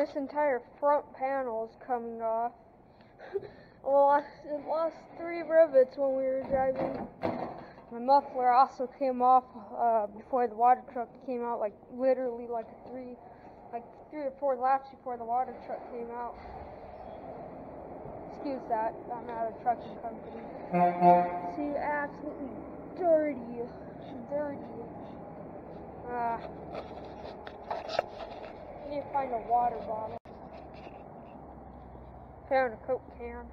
This entire front panel is coming off. lost, it lost three rivets when we were driving. My muffler also came off uh, before the water truck came out, like literally like three, like three or four laps before the water truck came out. Excuse that, I'm at a trucking company. See, absolutely dirty, dirty. Ah. Need to find a water bottle. Found a Coke can.